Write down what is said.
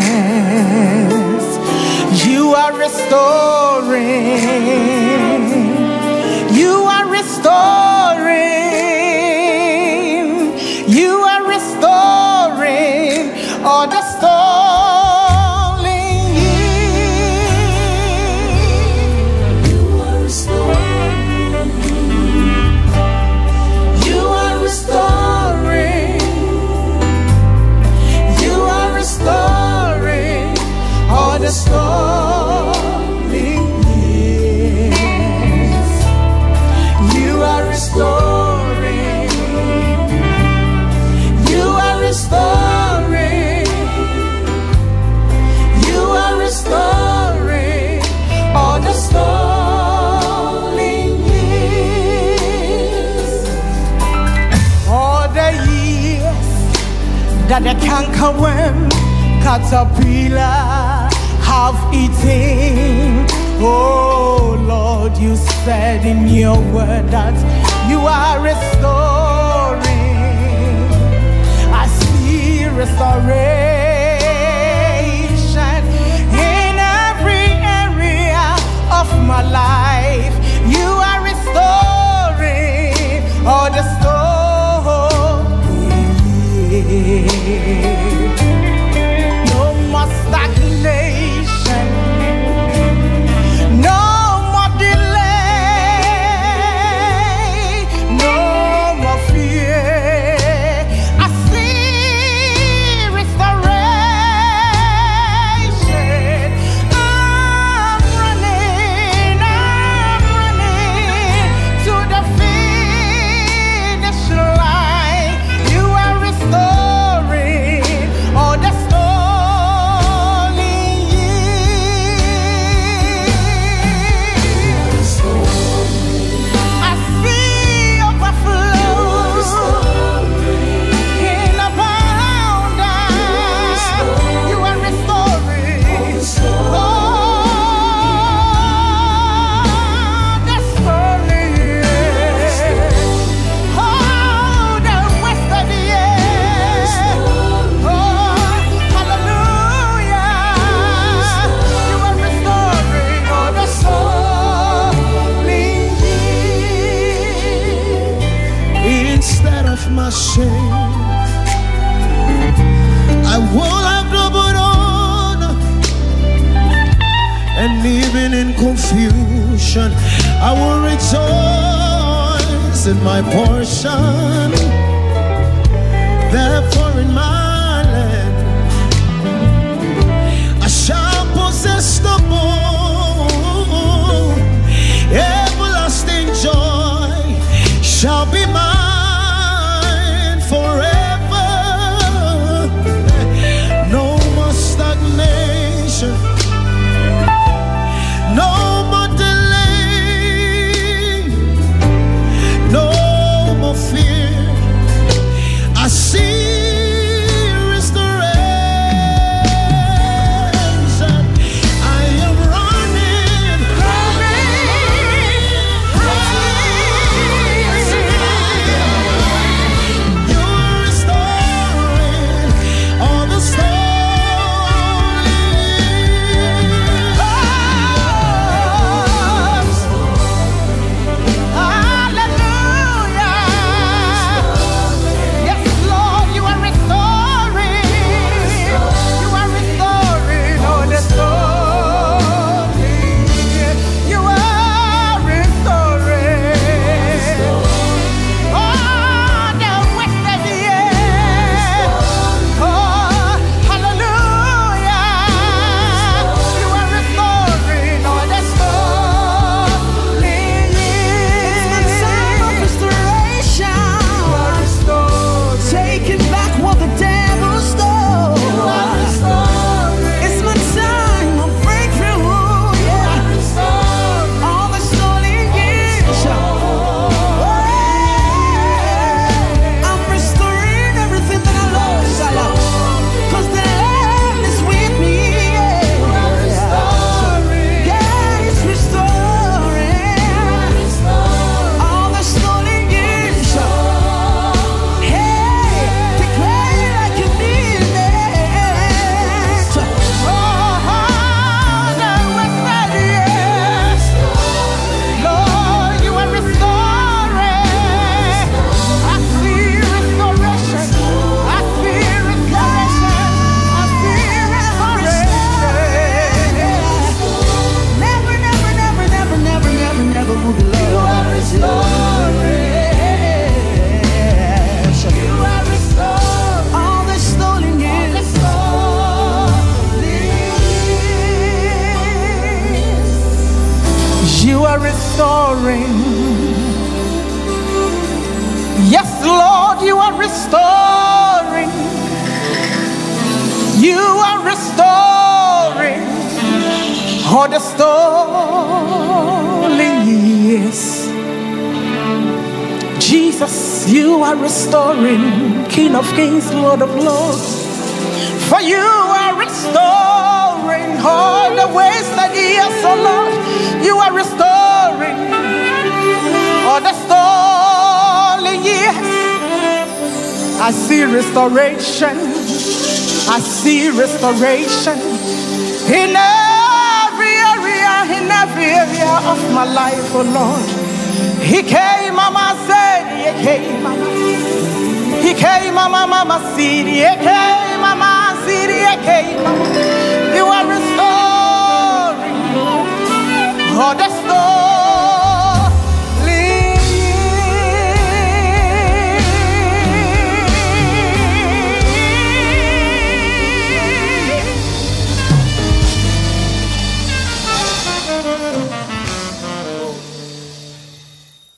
yes, you are restoring. You are restoring. that cankerworm caterpillar have eaten. Oh Lord, you said in your word that you are restoring. I see restoration. I will have no burden, and even in confusion I will rejoice in my portion. Therefore in my land I shall possess the more everlasting joy shall be mine. Restoring. Yes, Lord, you are restoring. You are restoring all the stolen years. Jesus, you are restoring, King of Kings, Lord of Lords. For you are restoring all the wasted years, oh Lord. You are restoring all the stolen years. I see restoration. I see restoration in every area, in every area of my life, oh Lord. He came, Mama said, He came, Mama. He came, Mama, Mama, see, He came, Mama, you are restoring all the story.